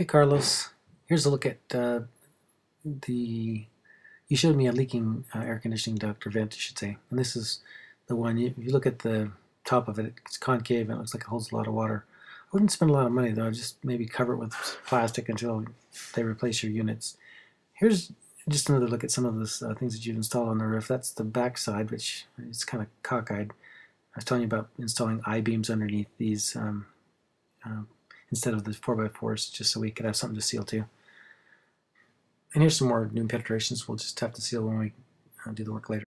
Hey Carlos, here's a look at uh, the, you showed me a leaking uh, air conditioning duct or vent I should say, and this is the one, if you look at the top of it, it's concave and it looks like it holds a lot of water. I wouldn't spend a lot of money though, I'd just maybe cover it with plastic until they replace your units. Here's just another look at some of the uh, things that you've installed on the roof. That's the back side, which is kind of cockeyed. I was telling you about installing I-beams underneath these um, uh, instead of the 4x4s just so we could have something to seal to. And here's some more new penetrations we'll just have to seal when we uh, do the work later.